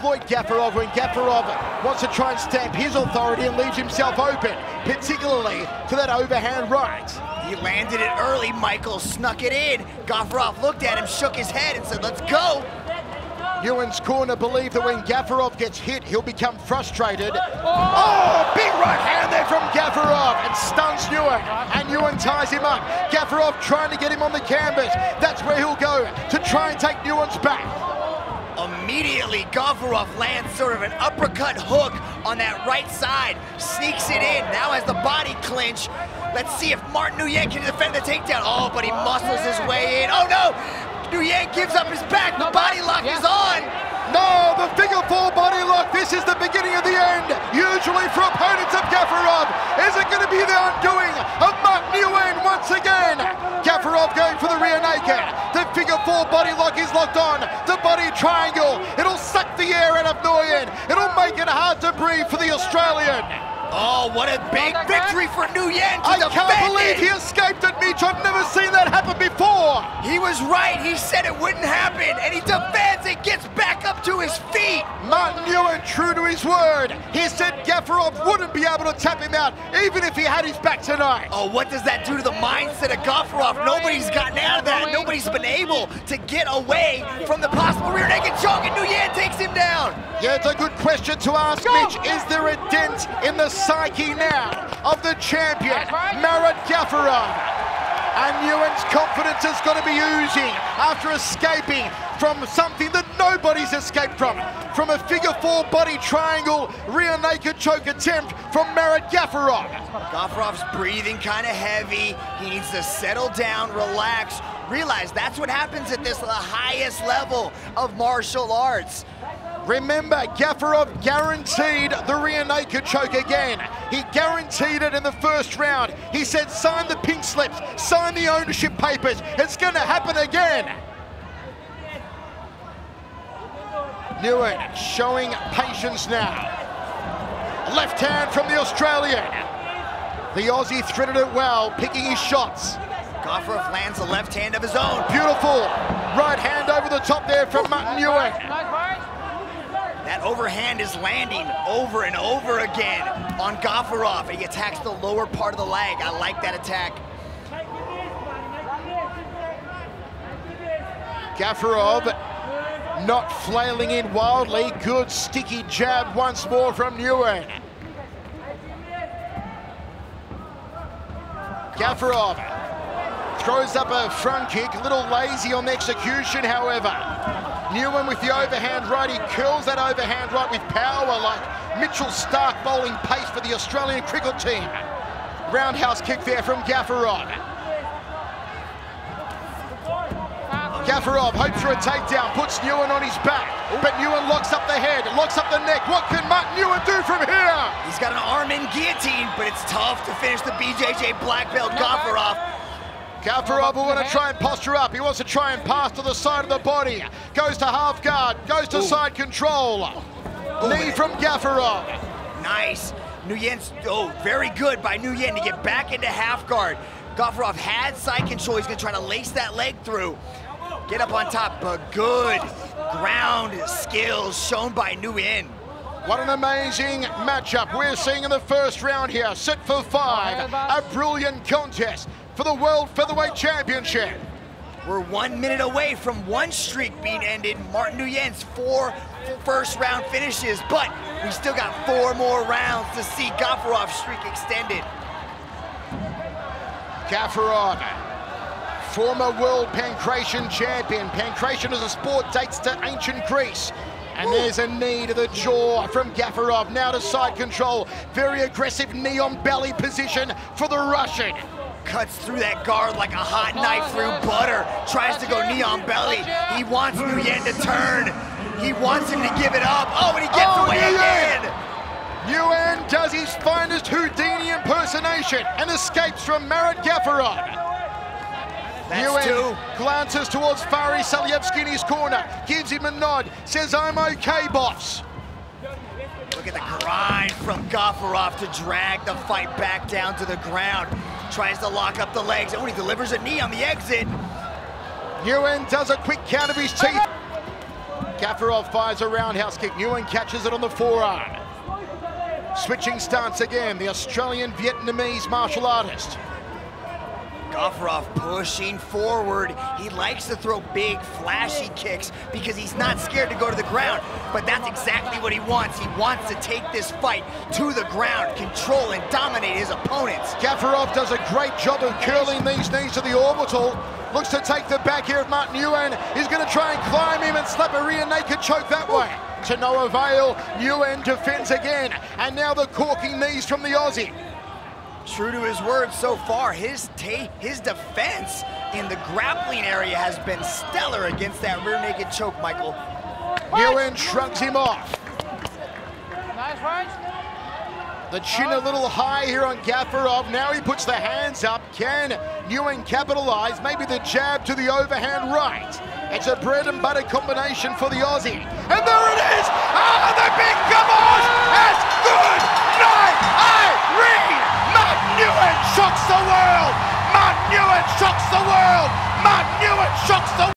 exploit Gafurov when Gafurov wants to try and stamp his authority and leaves himself open, particularly to that overhand right. He landed it early, Michael snuck it in. Gafurov looked at him, shook his head and said, let's go. Nguyen's corner believe that when Gafurov gets hit, he'll become frustrated. Oh, oh big right hand there from Gafurov and stuns Nguyen. And Nguyen ties him up. Gafurov trying to get him on the canvas. That's where he'll go to try and take Nguyen's back. Immediately, Gafurov lands sort of an uppercut hook on that right side, sneaks it in, now has the body clinch. Let's see if Martin Nguyen can defend the takedown. Oh, but he muscles his way in. Oh no! Nguyen gives up his back, the body lock is on! No, the figure four. This is the beginning of the end. Usually for opponents of Gafurov. Is it going to be the undoing of Mark Nguyen once again? Gafurov going for the rear naked. The figure four body lock is locked on. The body triangle. It'll suck the air out of Nguyen. It'll make it hard to breathe for the Australian. Oh, what a big victory for Nguyen I can't believe it. he escaped it, Mitch. I've never seen that happen before. He was right. He said it wouldn't happen, and he defends it, gets back up to his feet. Martin Nguyen, true to his word. He said Gafurov wouldn't be able to tap him out, even if he had his back tonight. Oh, what does that do to the mindset of Gafurov? Nobody's gotten out of that. Nobody's been able to get away from the possible rear naked choke, and Nguyen takes him down. Yeah, it's a good question to ask, Mitch. Is there a dent in the psyche now of the champion, Marat Gafurov? And Nguyen's confidence is going to be oozing after escaping from something that nobody's escaped from. From a figure four body triangle rear naked choke attempt from Marat Gafurov. Gafurov's breathing kind of heavy. He needs to settle down, relax, realize that's what happens at this the highest level of martial arts. Remember, Gafurov guaranteed the rear naked choke again. He guaranteed it in the first round. He said, sign the pink slips, sign the ownership papers. It's going to happen again. Nguyen showing patience now. Left hand from the Australian. The Aussie threaded it well, picking his shots. Gafurov lands a left hand of his own. Beautiful right hand over the top there from Martin Nguyen. That overhand is landing over and over again on Gafurov. He attacks the lower part of the leg. I like that attack. Gafurov not flailing in wildly. Good sticky jab once more from Nguyen. Gafurov throws up a front kick, a little lazy on the execution, however. Nguyen with the overhand right, he curls that overhand right with power like Mitchell Starc bowling pace for the Australian cricket team. Roundhouse kick there from Gafurov. Gafurov hopes for a takedown, puts Nguyen on his back, but Nguyen locks up the head, locks up the neck. What can Martin Nguyen do from here? He's got an arm in guillotine, but it's tough to finish the BJJ black belt Gafurov. Gafurov will want to try and posture up. He wants to try and pass to the side of the body. Goes to half guard, goes to Ooh. side control. Ooh. Knee from Gafurov. Nice. Nguyen's, oh, very good by Nguyen to get back into half guard. Gafurov had side control. He's going to try to lace that leg through. Get up on top, but good ground skills shown by Nguyen. What an amazing matchup we're seeing in the first round here. Set for five, a brilliant contest for the World Featherweight Championship. We're one minute away from one streak being ended. Martin Nguyen's four first round finishes, but we still got four more rounds to see Gafurov's streak extended. Gafurov, former world pankration champion. Pankration as a sport dates to ancient Greece. And there's a knee to the jaw from Gafurov. Now to side control. Very aggressive knee on belly position for the Russian cuts through that guard like a hot knife through butter, tries to go knee on belly. He wants Nguyen to turn. He wants him to give it up. Oh, and he gets oh, away Nguyen. again. Nguyen does his finest Houdini impersonation and escapes from Marat Gafurov. That's two. glances towards Faris Salyevsky in his corner, gives him a nod, says, I'm okay, boss. Look at the grind from Gafurov to drag the fight back down to the ground. Tries to lock up the legs. Oh, he delivers a knee on the exit. Nguyen does a quick count of his teeth. Gafurov fires a roundhouse kick. Nguyen catches it on the forearm. Switching stance again, the Australian Vietnamese martial artist. Gafurov pushing forward. He likes to throw big, flashy kicks because he's not scared to go to the ground. But that's exactly what he wants. He wants to take this fight to the ground, control and dominate his opponents. Gafurov does a great job of curling these knees to the orbital. Looks to take the back here of Martin Nguyen. He's going to try and climb him and slap a rear naked choke that way. To no avail, Nguyen defends again. And now the corking knees from the Aussie. True to his word so far, his his defense in the grappling area has been stellar against that rear naked choke, Michael. Nguyen shrugs him off. Nice right. The chin a little high here on Gafurov. Now he puts the hands up. Can Nguyen capitalize? Maybe the jab to the overhand right. It's a bread and butter combination for the Aussie. And there it is! Ah, the big the world! Matt Nguyen shocks the world! Matt Nguyen shocks the